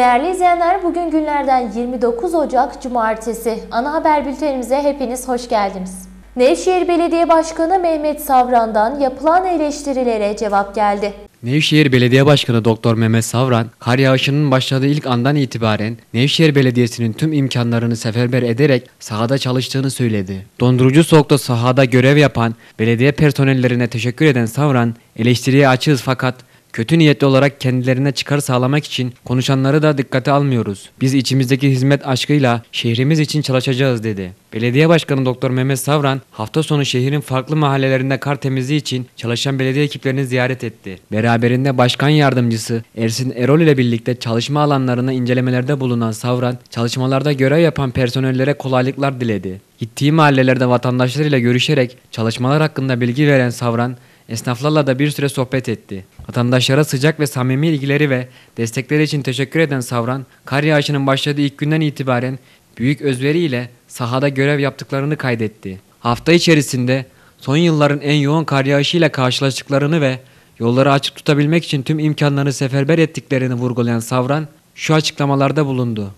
Değerli izleyenler bugün günlerden 29 Ocak Cumartesi. Ana haber bültenimize hepiniz hoş geldiniz. Nevşehir Belediye Başkanı Mehmet Savran'dan yapılan eleştirilere cevap geldi. Nevşehir Belediye Başkanı Doktor Mehmet Savran, kar yağışının başladığı ilk andan itibaren Nevşehir Belediyesi'nin tüm imkanlarını seferber ederek sahada çalıştığını söyledi. Dondurucu soğukta sahada görev yapan belediye personellerine teşekkür eden Savran, eleştiriye açığız fakat Kötü niyetli olarak kendilerine çıkar sağlamak için konuşanları da dikkate almıyoruz. Biz içimizdeki hizmet aşkıyla şehrimiz için çalışacağız dedi. Belediye Başkanı Doktor Mehmet Savran hafta sonu şehrin farklı mahallelerinde kar temizliği için çalışan belediye ekiplerini ziyaret etti. Beraberinde Başkan Yardımcısı Ersin Erol ile birlikte çalışma alanlarına incelemelerde bulunan Savran, çalışmalarda görev yapan personellere kolaylıklar diledi. Gittiği mahallelerde vatandaşlarıyla görüşerek çalışmalar hakkında bilgi veren Savran, Esnaflarla da bir süre sohbet etti. Vatandaşlara sıcak ve samimi ilgileri ve destekleri için teşekkür eden Savran, kar yağışının başladığı ilk günden itibaren büyük özveriyle sahada görev yaptıklarını kaydetti. Hafta içerisinde son yılların en yoğun kar yağışıyla karşılaştıklarını ve yolları açık tutabilmek için tüm imkanlarını seferber ettiklerini vurgulayan Savran şu açıklamalarda bulundu.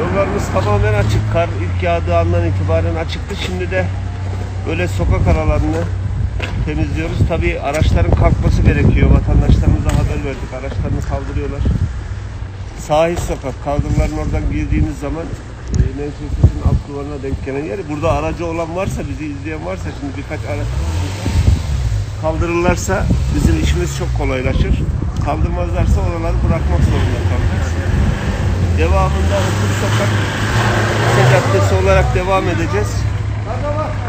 Yollarımız tamamen açık. Kar ilk yağdığı andan itibaren açıktı. Şimdi de böyle sokak aralarını temizliyoruz. Tabii araçların kalkması gerekiyor. Vatandaşlarımıza haber verdik. Araçlarını kaldırıyorlar. Sahil sokak. Kaldırımların oradan girdiğiniz zaman Nevşehir'in alt duvarına denk gelen yer. Burada aracı olan varsa, bizi izleyen varsa şimdi birkaç araç kaldırırlarsa bizim işimiz çok kolaylaşır. Kaldırmazlarsa oraları bırakmak zorunda kalacağız. Devamında Okul Sokak Caddesi olarak devam edeceğiz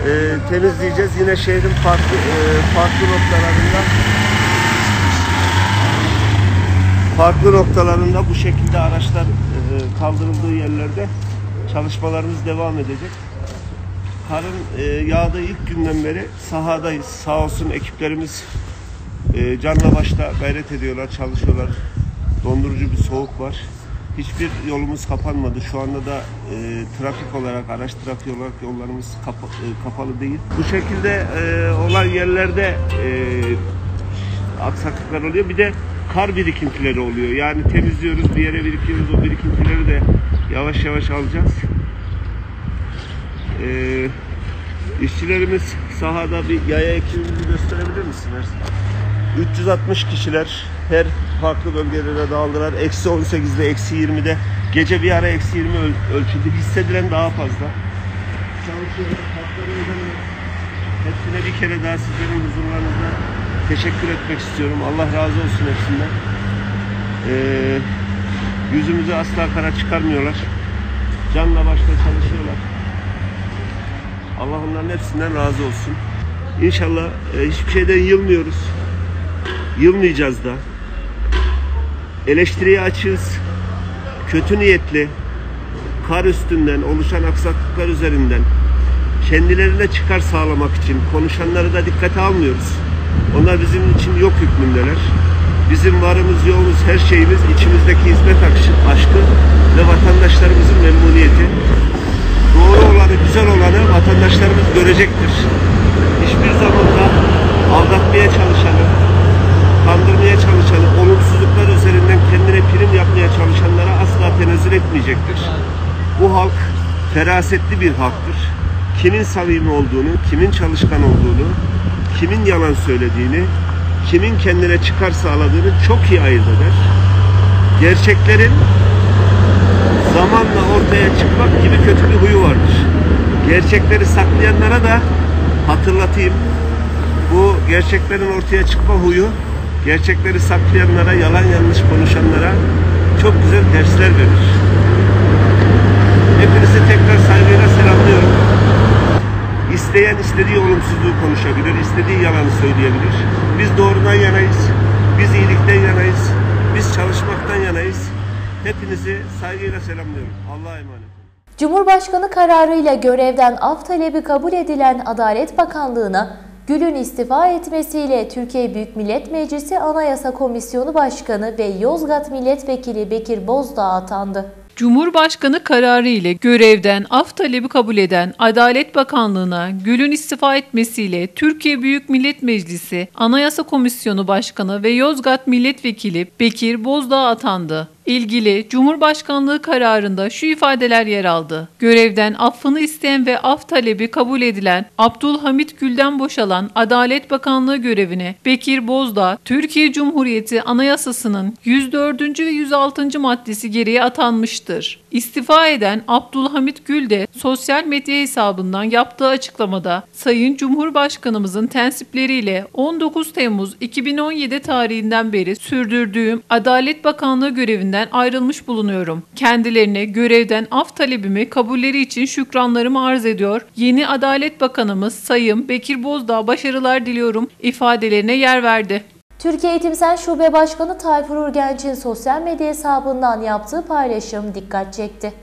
e, temizleyeceğiz. Yine şehrin farklı e, farklı noktalarında farklı noktalarında bu şekilde araçlar e, kaldırıldığı yerlerde çalışmalarımız devam edecek. Karın e, yağdığı ilk günden beri sahadayız. Sağ olsun ekiplerimiz e, canla başla gayret ediyorlar, çalışıyorlar. Dondurucu bir soğuk var. Hiçbir yolumuz kapanmadı. Şu anda da e, trafik olarak, araç trafiği olarak yollarımız kapa, e, kapalı değil. Bu şekilde e, olan yerlerde e, aksaklıklar oluyor. Bir de kar birikintileri oluyor. Yani temizliyoruz, bir yere birikiyoruz. O birikintileri de yavaş yavaş alacağız. E, işçilerimiz sahada bir yaya ekibimizi gösterebilir misiniz? 360 kişiler her farklı bölgelere dağıldılar. Eksi 18'de, eksi 20'de. Gece bir ara eksi 20 öl ölçüldü. Hissedilen daha fazla. Çalışıyorlar, hakları. Hepsine bir kere daha sizlerin huzurlarınızda teşekkür etmek istiyorum. Allah razı olsun hepsinden. Ee, yüzümüzü asla kara çıkarmıyorlar. Canla başla çalışıyorlar. Allah onların hepsinden razı olsun. İnşallah e, hiçbir şeyden yılmıyoruz. Yılmayacağız da. Eleştiriye açığız. Kötü niyetli, kar üstünden oluşan aksaklıklar üzerinden kendilerine çıkar sağlamak için konuşanları da dikkate almıyoruz. Onlar bizim için yok hükmündeler. Bizim varımız, yoğumuz, her şeyimiz içimizdeki hizmet aşkı ve vatandaşlarımızın memnuniyeti. Doğru olanı, güzel olanı vatandaşlarımız görecektir. Hiçbir zaman da aldatmaya çalışanı, kandırmaya çalışanı, olumsuzluklar üzerinden kendine prim yapmaya çalışanlara asla tenezzül etmeyecektir. Bu halk ferasetli bir halktır. Kimin samimi olduğunu, kimin çalışkan olduğunu, kimin yalan söylediğini, kimin kendine çıkar sağladığını çok iyi ayırt eder. Gerçeklerin zamanla ortaya çıkmak gibi kötü bir huyu vardır. Gerçekleri saklayanlara da hatırlatayım. Bu gerçeklerin ortaya çıkma huyu gerçekleri saklayanlara, yalan yanlış konuşanlara çok güzel dersler verir. Hepinizi tekrar saygıyla selamlıyorum. İsteyen istediği olumsuzluğu konuşabilir, istediği yalanı söyleyebilir. Biz doğrudan yanayız, biz iyilikten yanayız, biz çalışmaktan yanayız. Hepinizi saygıyla selamlıyorum. Allah'a emanet. Cumhurbaşkanı kararıyla görevden af talebi kabul edilen Adalet Bakanlığı'na Gül'ün istifa etmesiyle Türkiye Büyük Millet Meclisi Anayasa Komisyonu Başkanı ve Yozgat Milletvekili Bekir Bozdağ atandı. Cumhurbaşkanı kararı ile görevden af talebi kabul eden Adalet Bakanlığı'na Gül'ün istifa etmesiyle Türkiye Büyük Millet Meclisi Anayasa Komisyonu Başkanı ve Yozgat Milletvekili Bekir Bozdağ atandı. İlgili Cumhurbaşkanlığı kararında şu ifadeler yer aldı. Görevden affını isteyen ve af talebi kabul edilen Abdülhamit Gül'den boşalan Adalet Bakanlığı görevine Bekir Bozdağ, Türkiye Cumhuriyeti Anayasası'nın 104. ve 106. maddesi gereği atanmıştır. İstifa eden Abdülhamit Gül de sosyal medya hesabından yaptığı açıklamada Sayın Cumhurbaşkanımızın tensipleriyle 19 Temmuz 2017 tarihinden beri sürdürdüğüm Adalet Bakanlığı görevinden ayrılmış bulunuyorum. Kendilerine görevden af talebimi kabulleri için şükranlarımı arz ediyor. Yeni Adalet Bakanımız Sayın Bekir Bozdağ başarılar diliyorum ifadelerine yer verdi. Türkiye Eğitimsel Şube Başkanı Tayfur Urgenç'in sosyal medya hesabından yaptığı paylaşım dikkat çekti.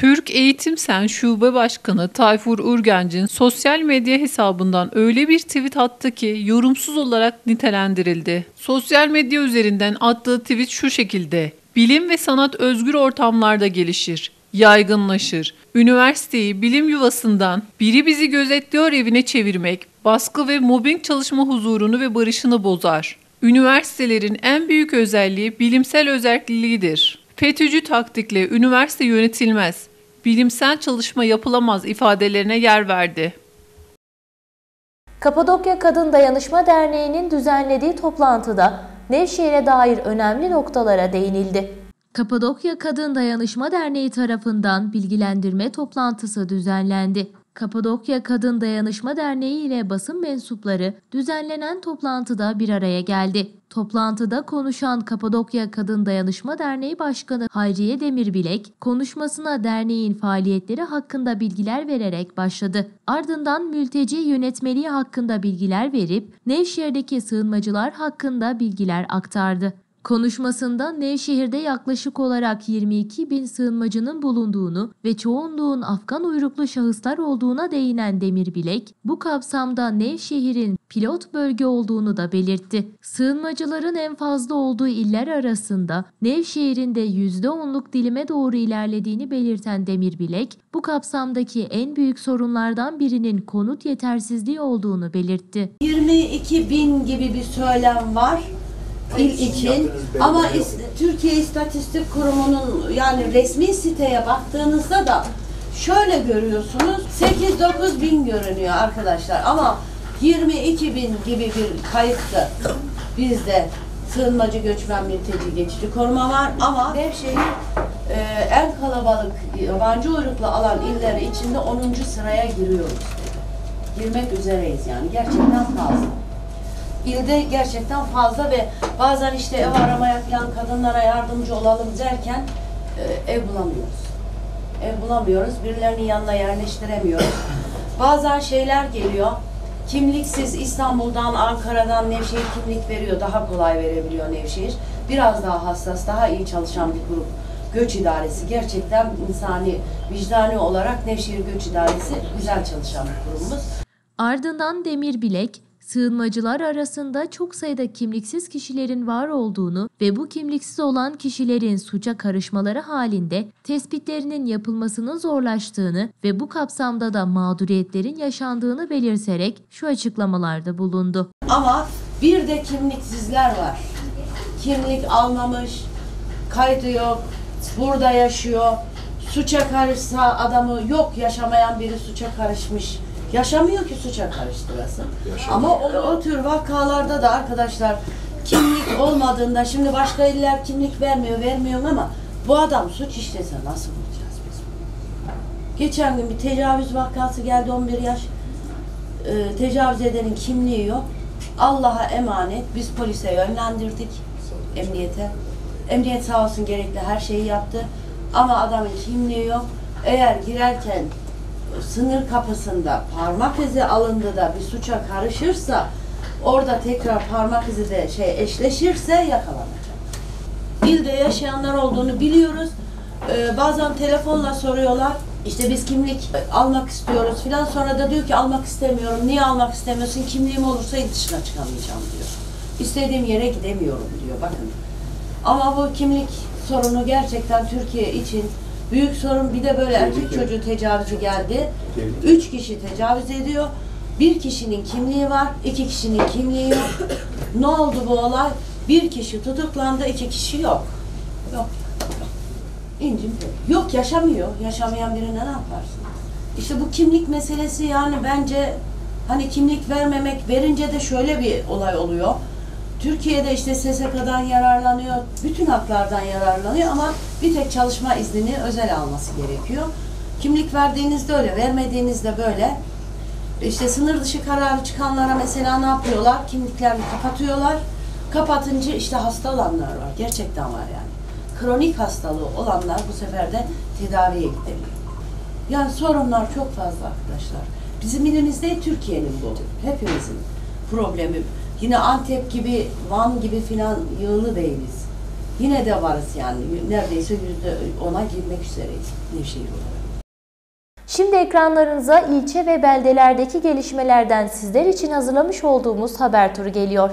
Türk Eğitim Sen Şube Başkanı Tayfur Urgenc'in sosyal medya hesabından öyle bir tweet attı ki yorumsuz olarak nitelendirildi. Sosyal medya üzerinden attığı tweet şu şekilde. Bilim ve sanat özgür ortamlarda gelişir, yaygınlaşır. Üniversiteyi bilim yuvasından biri bizi gözetliyor evine çevirmek, baskı ve mobbing çalışma huzurunu ve barışını bozar. Üniversitelerin en büyük özelliği bilimsel özelliğidir. FETÖ'cü taktikle üniversite yönetilmez, bilimsel çalışma yapılamaz ifadelerine yer verdi. Kapadokya Kadın Dayanışma Derneği'nin düzenlediği toplantıda Nevşehir'e dair önemli noktalara değinildi. Kapadokya Kadın Dayanışma Derneği tarafından bilgilendirme toplantısı düzenlendi. Kapadokya Kadın Dayanışma Derneği ile basın mensupları düzenlenen toplantıda bir araya geldi. Toplantıda konuşan Kapadokya Kadın Dayanışma Derneği Başkanı Hayriye Demirbilek, konuşmasına derneğin faaliyetleri hakkında bilgiler vererek başladı. Ardından mülteci yönetmeliği hakkında bilgiler verip Nevşehir'deki sığınmacılar hakkında bilgiler aktardı. Konuşmasında Nevşehir'de yaklaşık olarak 22 bin sığınmacının bulunduğunu ve çoğunluğun Afgan uyruklu şahıslar olduğuna değinen Demirbilek, bu kapsamda Nevşehir'in pilot bölge olduğunu da belirtti. Sığınmacıların en fazla olduğu iller arasında Nevşehir'in de %10'luk dilime doğru ilerlediğini belirten Demirbilek, bu kapsamdaki en büyük sorunlardan birinin konut yetersizliği olduğunu belirtti. 22 bin gibi bir söylem var il için. ama is- Türkiye İstatistik Kurumu'nun yani resmi siteye baktığınızda da şöyle görüyorsunuz. 8-9 bin görünüyor arkadaşlar. Ama 22 bin gibi bir kayıttı. Bizde sığınmacı göçmen mülteci geçici koruma var. Ama Nevşehir e, en kalabalık yabancı uyruklu alan iller içinde 10. sıraya giriyoruz. Girmek üzereyiz yani. Gerçekten fazla ilde gerçekten fazla ve bazen işte ev aramaya falan kadınlara yardımcı olalım derken e, ev bulamıyoruz. Ev bulamıyoruz. Birilerinin yanına yerleştiremiyoruz. Bazen şeyler geliyor. Kimliksiz İstanbul'dan, Ankara'dan Nevşehir kimlik veriyor. Daha kolay verebiliyor Nevşehir. Biraz daha hassas, daha iyi çalışan bir grup. Göç İdaresi gerçekten insani, vicdani olarak Nevşehir Göç İdaresi güzel çalışan bir kurumumuz. Ardından Demir Bilek, sığınmacılar arasında çok sayıda kimliksiz kişilerin var olduğunu ve bu kimliksiz olan kişilerin suça karışmaları halinde tespitlerinin yapılmasının zorlaştığını ve bu kapsamda da mağduriyetlerin yaşandığını belirterek şu açıklamalarda bulundu. Ama bir de kimliksizler var. Kimlik almamış, kaydı yok, burada yaşıyor. Suça karışsa adamı yok yaşamayan biri suça karışmış. Yaşamıyor ki suça karıştırasın. Ama o, o tür vakalarda da arkadaşlar kimlik olmadığında şimdi başka iller kimlik vermiyor vermiyor ama bu adam suç işlese nasıl bulacağız biz? Geçen gün bir tecavüz vakası geldi 11 yaş e, tecavüz edenin kimliği yok. Allah'a emanet biz polise yönlendirdik emniyete. Emniyet sağ olsun gerekli her şeyi yaptı. Ama adamın kimliği yok. Eğer girerken sınır kapısında parmak izi alındı da bir suça karışırsa orada tekrar parmak izi de şey eşleşirse yakalanacak. İlde yaşayanlar olduğunu biliyoruz. Ee, bazen telefonla soruyorlar. İşte biz kimlik almak istiyoruz filan. Sonra da diyor ki almak istemiyorum. Niye almak istemiyorsun? Kimliğim olursa dışına çıkamayacağım diyor. İstediğim yere gidemiyorum diyor. Bakın. Ama bu kimlik sorunu gerçekten Türkiye için büyük sorun. Bir de böyle erkek çocuğu tecavüzü geldi. Üç kişi tecavüz ediyor. Bir kişinin kimliği var, iki kişinin kimliği yok. ne oldu bu olay? Bir kişi tutuklandı, iki kişi yok. Yok. İncim yok. Yok yaşamıyor. Yaşamayan birine ne yaparsın? İşte bu kimlik meselesi yani bence hani kimlik vermemek verince de şöyle bir olay oluyor. Türkiye'de işte SSK'dan yararlanıyor, bütün haklardan yararlanıyor ama bir tek çalışma iznini özel alması gerekiyor. Kimlik verdiğinizde öyle, vermediğinizde böyle. İşte sınır dışı kararı çıkanlara mesela ne yapıyorlar? Kimliklerini kapatıyorlar. Kapatınca işte hasta olanlar var. Gerçekten var yani. Kronik hastalığı olanlar bu sefer de tedaviye gidemiyor. Yani sorunlar çok fazla arkadaşlar. Bizim ilimizde Türkiye'nin bu. Hepimizin problemi. Yine Antep gibi, Van gibi filan yığılı değiliz. Yine de varız yani. Neredeyse yüzde ona girmek üzereyiz Nevşehir olarak. Şimdi ekranlarınıza ilçe ve beldelerdeki gelişmelerden sizler için hazırlamış olduğumuz haber turu geliyor.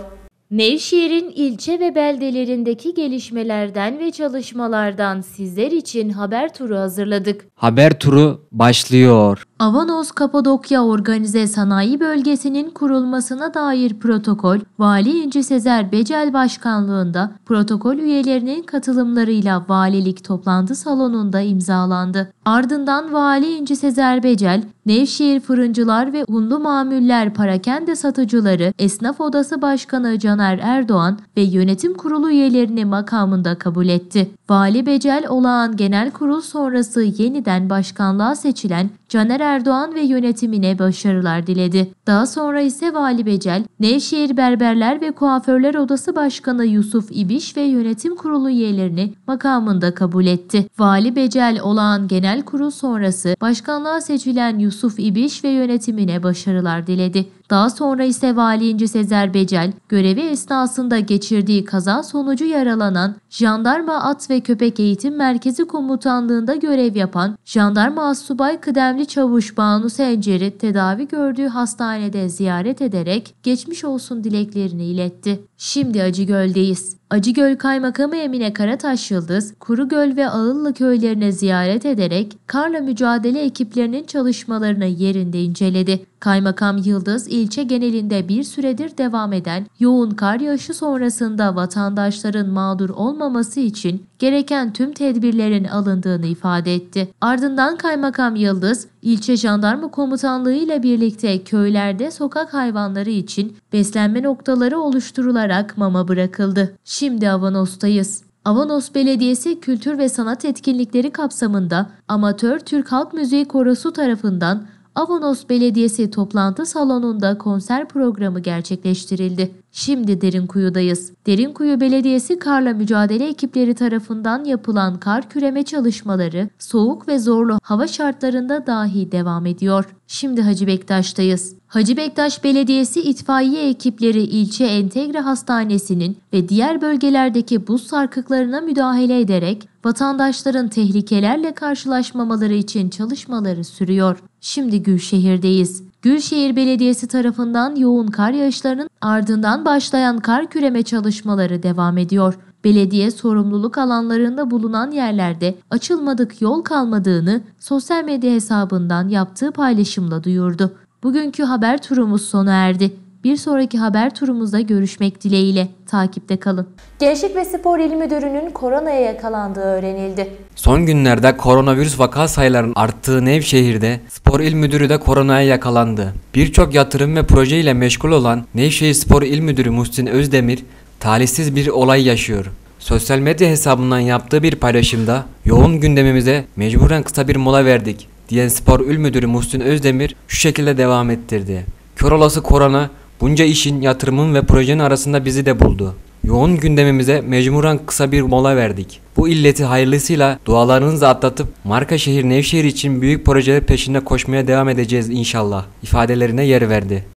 Nevşehir'in ilçe ve beldelerindeki gelişmelerden ve çalışmalardan sizler için haber turu hazırladık. Haber turu başlıyor. Avanos Kapadokya Organize Sanayi Bölgesi'nin kurulmasına dair protokol, Vali İnci Sezer Becel Başkanlığında protokol üyelerinin katılımlarıyla valilik toplantı salonunda imzalandı. Ardından Vali İnci Sezer Becel, Nevşehir Fırıncılar ve Unlu Mamuller Parakende Satıcıları Esnaf Odası Başkanı Caner Erdoğan ve yönetim kurulu üyelerini makamında kabul etti. Vali Becel olağan genel kurul sonrası yeniden başkanlığa seçilen Caner Erdoğan ve yönetimine başarılar diledi. Daha sonra ise Vali Becel, Nevşehir Berberler ve Kuaförler Odası Başkanı Yusuf İbiş ve yönetim kurulu üyelerini makamında kabul etti. Vali Becel olağan genel kurul sonrası başkanlığa seçilen Yusuf İbiş ve yönetimine başarılar diledi. Daha sonra ise Vali Sezer Becel, görevi esnasında geçirdiği kaza sonucu yaralanan Jandarma At ve Köpek Eğitim Merkezi Komutanlığında görev yapan Jandarma Assubay Kıdemli Çavuş Banu Sencer'i tedavi gördüğü hastanede ziyaret ederek geçmiş olsun dileklerini iletti. Şimdi Acıgöl'deyiz. Acıgöl Kaymakamı Emine Karataş Yıldız, Kurugöl ve Ağıllı köylerine ziyaret ederek karla mücadele ekiplerinin çalışmalarını yerinde inceledi. Kaymakam Yıldız, ilçe genelinde bir süredir devam eden yoğun kar yağışı sonrasında vatandaşların mağdur olmaması için gereken tüm tedbirlerin alındığını ifade etti. Ardından Kaymakam Yıldız, ilçe jandarma komutanlığı ile birlikte köylerde sokak hayvanları için beslenme noktaları oluşturularak mama bırakıldı. Şimdi Avanos'tayız. Avanos Belediyesi Kültür ve Sanat Etkinlikleri kapsamında Amatör Türk Halk Müziği Korosu tarafından Avanos Belediyesi toplantı salonunda konser programı gerçekleştirildi. Şimdi Derinkuyu'dayız. Derinkuyu Belediyesi karla mücadele ekipleri tarafından yapılan kar küreme çalışmaları soğuk ve zorlu hava şartlarında dahi devam ediyor. Şimdi Hacı Bektaş'tayız. Hacı Bektaş Belediyesi itfaiye ekipleri ilçe entegre hastanesinin ve diğer bölgelerdeki buz sarkıklarına müdahale ederek vatandaşların tehlikelerle karşılaşmamaları için çalışmaları sürüyor. Şimdi Gülşehir'deyiz. Gülşehir Belediyesi tarafından yoğun kar yağışlarının ardından başlayan kar küreme çalışmaları devam ediyor. Belediye sorumluluk alanlarında bulunan yerlerde açılmadık yol kalmadığını sosyal medya hesabından yaptığı paylaşımla duyurdu. Bugünkü haber turumuz sona erdi. Bir sonraki haber turumuzda görüşmek dileğiyle. Takipte kalın. Gençlik ve Spor İl Müdürü'nün koronaya yakalandığı öğrenildi. Son günlerde koronavirüs vaka sayılarının arttığı Nevşehir'de Spor İl Müdürü de koronaya yakalandı. Birçok yatırım ve proje ile meşgul olan Nevşehir Spor İl Müdürü Muhsin Özdemir talihsiz bir olay yaşıyor. Sosyal medya hesabından yaptığı bir paylaşımda yoğun gündemimize mecburen kısa bir mola verdik diyen Spor İl Müdürü Muhsin Özdemir şu şekilde devam ettirdi. Kör olası korona bunca işin, yatırımın ve projenin arasında bizi de buldu. Yoğun gündemimize mecburen kısa bir mola verdik. Bu illeti hayırlısıyla dualarınızla atlatıp marka şehir Nevşehir için büyük projeler peşinde koşmaya devam edeceğiz inşallah ifadelerine yer verdi.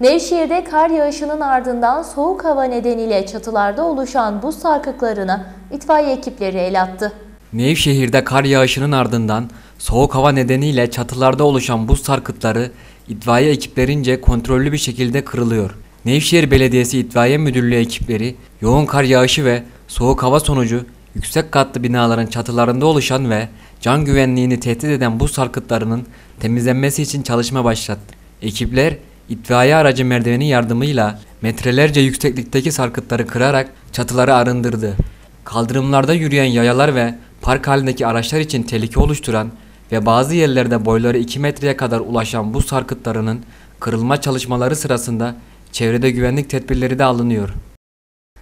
Nevşehir'de kar yağışının ardından soğuk hava nedeniyle çatılarda oluşan buz sarkıklarına itfaiye ekipleri el attı. Nevşehir'de kar yağışının ardından soğuk hava nedeniyle çatılarda oluşan buz sarkıtları itfaiye ekiplerince kontrollü bir şekilde kırılıyor. Nevşehir Belediyesi İtfaiye Müdürlüğü ekipleri yoğun kar yağışı ve soğuk hava sonucu yüksek katlı binaların çatılarında oluşan ve can güvenliğini tehdit eden buz sarkıtlarının temizlenmesi için çalışma başlattı. Ekipler itfaiye aracı merdiveni yardımıyla metrelerce yükseklikteki sarkıtları kırarak çatıları arındırdı. Kaldırımlarda yürüyen yayalar ve park halindeki araçlar için tehlike oluşturan ve bazı yerlerde boyları 2 metreye kadar ulaşan bu sarkıtlarının kırılma çalışmaları sırasında çevrede güvenlik tedbirleri de alınıyor.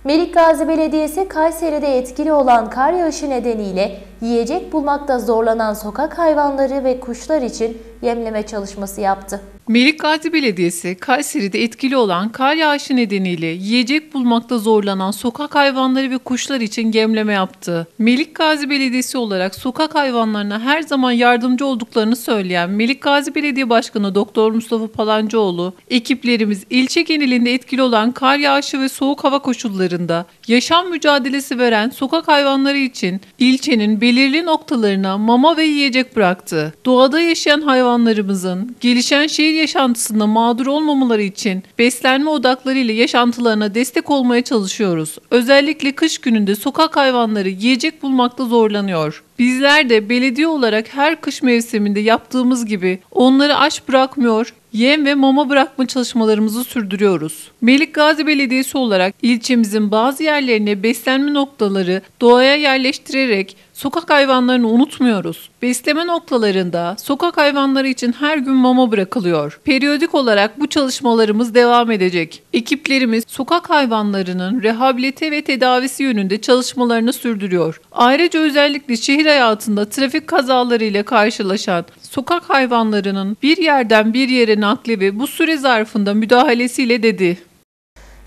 Melikgazi Belediyesi Kayseri'de etkili olan kar yağışı nedeniyle yiyecek bulmakta zorlanan sokak hayvanları ve kuşlar için yemleme çalışması yaptı. Melikgazi Belediyesi, Kayseri'de etkili olan kar yağışı nedeniyle yiyecek bulmakta zorlanan sokak hayvanları ve kuşlar için gemleme yaptı. Melikgazi Belediyesi olarak sokak hayvanlarına her zaman yardımcı olduklarını söyleyen Melikgazi Belediye Başkanı Doktor Mustafa Palancıoğlu, ekiplerimiz ilçe genelinde etkili olan kar yağışı ve soğuk hava koşullarında yaşam mücadelesi veren sokak hayvanları için ilçenin belirli noktalarına mama ve yiyecek bıraktı. Doğada yaşayan hayvanlarımızın gelişen şehir yaşantısında mağdur olmamaları için beslenme odaklarıyla yaşantılarına destek olmaya çalışıyoruz. Özellikle kış gününde sokak hayvanları yiyecek bulmakta zorlanıyor. Bizler de belediye olarak her kış mevsiminde yaptığımız gibi onları aç bırakmıyor, yem ve mama bırakma çalışmalarımızı sürdürüyoruz. Melikgazi Belediyesi olarak ilçemizin bazı yerlerine beslenme noktaları doğaya yerleştirerek sokak hayvanlarını unutmuyoruz. Besleme noktalarında sokak hayvanları için her gün mama bırakılıyor. Periyodik olarak bu çalışmalarımız devam edecek. Ekiplerimiz sokak hayvanlarının rehabilite ve tedavisi yönünde çalışmalarını sürdürüyor. Ayrıca özellikle şehir hayatında trafik kazalarıyla karşılaşan sokak hayvanlarının bir yerden bir yere nakli ve bu süre zarfında müdahalesiyle dedi.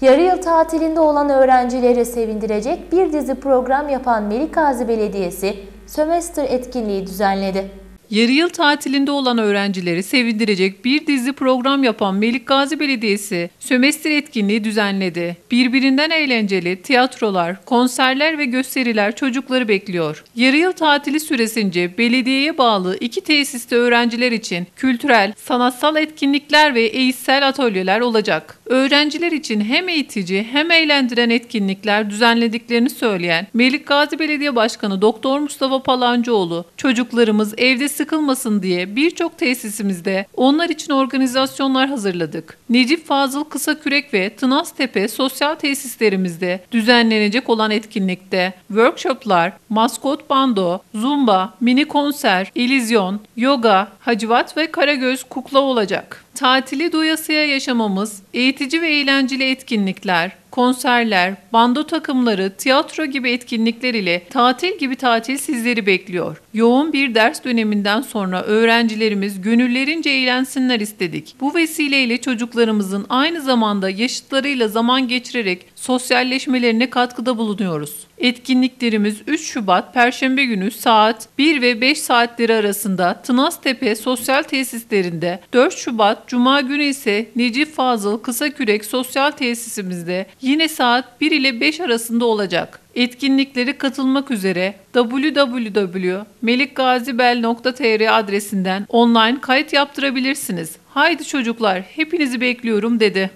Yarı yıl tatilinde olan öğrencileri sevindirecek bir dizi program yapan Melikgazi Belediyesi sömestr etkinliği düzenledi. Yarı yıl tatilinde olan öğrencileri sevindirecek bir dizi program yapan Melikgazi Belediyesi sömestr etkinliği düzenledi. Birbirinden eğlenceli tiyatrolar, konserler ve gösteriler çocukları bekliyor. Yarı yıl tatili süresince belediyeye bağlı iki tesiste öğrenciler için kültürel, sanatsal etkinlikler ve eğitsel atölyeler olacak. Öğrenciler için hem eğitici hem eğlendiren etkinlikler düzenlediklerini söyleyen Melikgazi Belediye Başkanı Doktor Mustafa Palancıoğlu, çocuklarımız evde sıkılmasın diye birçok tesisimizde onlar için organizasyonlar hazırladık. Necip Fazıl Kısakürek ve Tınaztepe sosyal tesislerimizde düzenlenecek olan etkinlikte workshoplar, maskot bando, zumba, mini konser, ilizyon, yoga, hacivat ve karagöz kukla olacak. Tatili doyasıya yaşamamız, eğitici ve eğlenceli etkinlikler, konserler, bando takımları, tiyatro gibi etkinlikler ile tatil gibi tatil sizleri bekliyor. Yoğun bir ders döneminden sonra öğrencilerimiz gönüllerince eğlensinler istedik. Bu vesileyle çocuklarımızın aynı zamanda yaşıtlarıyla zaman geçirerek sosyalleşmelerine katkıda bulunuyoruz. Etkinliklerimiz 3 Şubat Perşembe günü saat 1 ve 5 saatleri arasında Tınaztepe Sosyal Tesislerinde, 4 Şubat Cuma günü ise Necip Fazıl Kısakürek Sosyal Tesisimizde yine saat 1 ile 5 arasında olacak. Etkinlikleri katılmak üzere www.melikgazibel.tr adresinden online kayıt yaptırabilirsiniz. Haydi çocuklar, hepinizi bekliyorum dedi.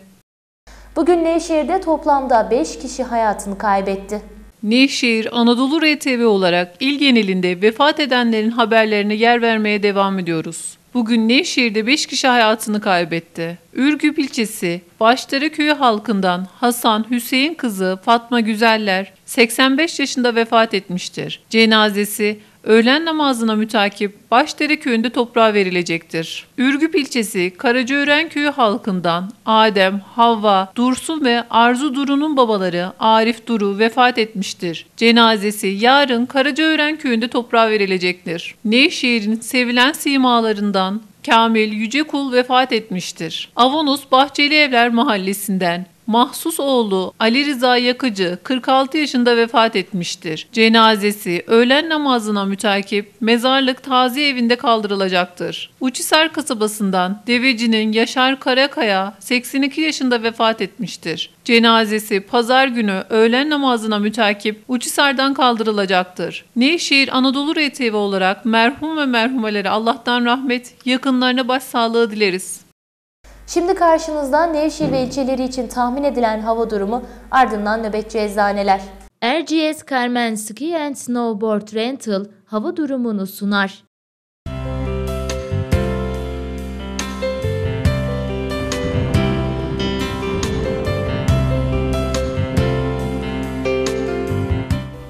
Bugün Nevşehir'de toplamda 5 kişi hayatını kaybetti. Nevşehir Anadolu RTV olarak il genelinde vefat edenlerin haberlerine yer vermeye devam ediyoruz. Bugün Nevşehir'de 5 kişi hayatını kaybetti. Ürgüp ilçesi Başdere köyü halkından Hasan Hüseyin kızı Fatma Güzeller 85 yaşında vefat etmiştir. Cenazesi öğlen namazına mütakip Başdere köyünde toprağa verilecektir. Ürgüp ilçesi Karacaören köyü halkından Adem, Havva, Dursun ve Arzu Duru'nun babaları Arif Duru vefat etmiştir. Cenazesi yarın Karacaören köyünde toprağa verilecektir. Nevşehir'in sevilen simalarından Kamil Yücekul vefat etmiştir. Avanos Bahçeli Evler Mahallesi'nden Mahsus oğlu Ali Rıza Yakıcı 46 yaşında vefat etmiştir. Cenazesi öğlen namazına mütakip mezarlık taziye evinde kaldırılacaktır. Uçhisar kasabasından Deveci'nin Yaşar Karakaya 82 yaşında vefat etmiştir. Cenazesi pazar günü öğlen namazına mütakip Uçhisar'dan kaldırılacaktır. Nevşehir Anadolu RTV olarak merhum ve merhumelere Allah'tan rahmet, yakınlarına başsağlığı dileriz. Şimdi karşınızda Nevşehir ve hmm. ilçeleri için tahmin edilen hava durumu ardından nöbetçi eczaneler. RGS Carmen Ski and Snowboard Rental hava durumunu sunar.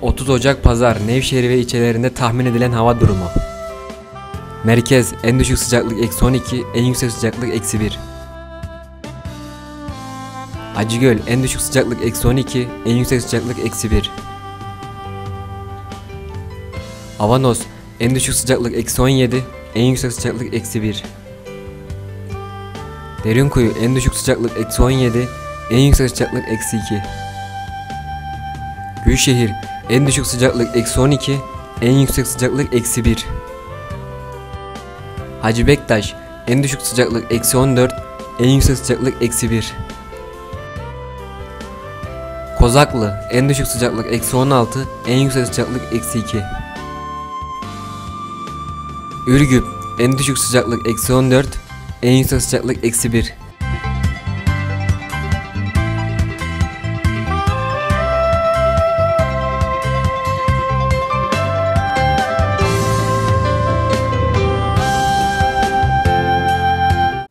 ...30 Ocak Pazar Nevşehir ve ilçelerinde tahmin edilen hava durumu. Merkez en düşük sıcaklık eksi 12, en yüksek sıcaklık eksi 1. Acıgöl en düşük sıcaklık eksi 12, en yüksek sıcaklık eksi 1. Avanos en düşük sıcaklık eksi 17, en yüksek sıcaklık eksi 1. Derinkuyu en düşük sıcaklık eksi 17, en yüksek sıcaklık eksi 2. Gülşehir en düşük sıcaklık eksi 12, en yüksek sıcaklık eksi 1. Hacı Bektaş en düşük sıcaklık eksi 14, en yüksek sıcaklık eksi 1. Kozaklı en düşük sıcaklık eksi 16, en yüksek sıcaklık eksi 2. Ürgüp en düşük sıcaklık eksi 14, en yüksek sıcaklık eksi 1.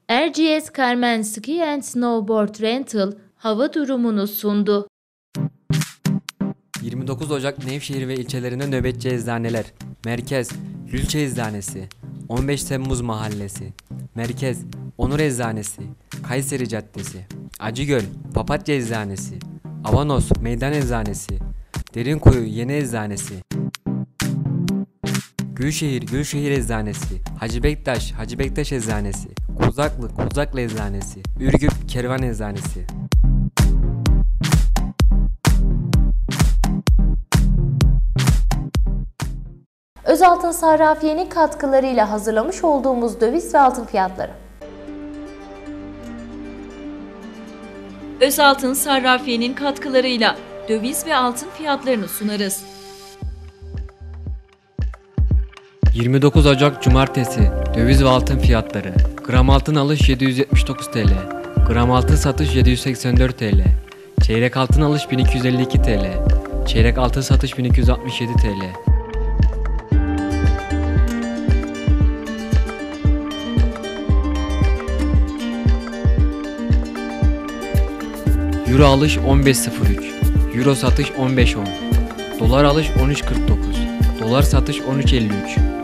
Erciyes Carmen Ski and Snowboard Rental hava durumunu sundu. 29 Ocak Nevşehir ve ilçelerinde nöbetçi eczaneler. Merkez Lülçe Eczanesi. 15 Temmuz Mahallesi. Merkez Onur Eczanesi. Kayseri Caddesi. Acıgöl Papatya Eczanesi. Avanos Meydan Eczanesi. Derinkuyu Yeni Eczanesi. Gülşehir Gülşehir Eczanesi. Hacı Bektaş Hacı Bektaş Eczanesi. Kozaklı Kozaklı Eczanesi. Ürgüp Kervan Eczanesi Özaltın Sarrafiye'nin katkılarıyla hazırlamış olduğumuz döviz ve altın fiyatları. Özaltın Sarrafiye'nin katkılarıyla döviz ve altın fiyatlarını sunarız. 29 Ocak Cumartesi döviz ve altın fiyatları. Gram altın alış 779 TL. Gram altın satış 784 TL. Çeyrek altın alış 1252 TL. Çeyrek altın satış 1267 TL. Euro alış 15.03. Euro satış 15.10. Dolar alış 13.49. Dolar satış 13.53.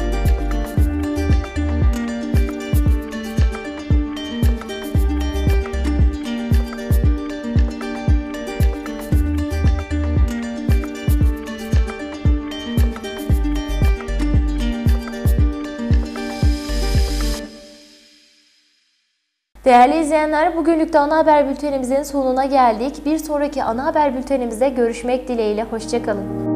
Değerli izleyenler, bugünlük de ana haber bültenimizin sonuna geldik. Bir sonraki ana haber bültenimizde görüşmek dileğiyle. Hoşçakalın.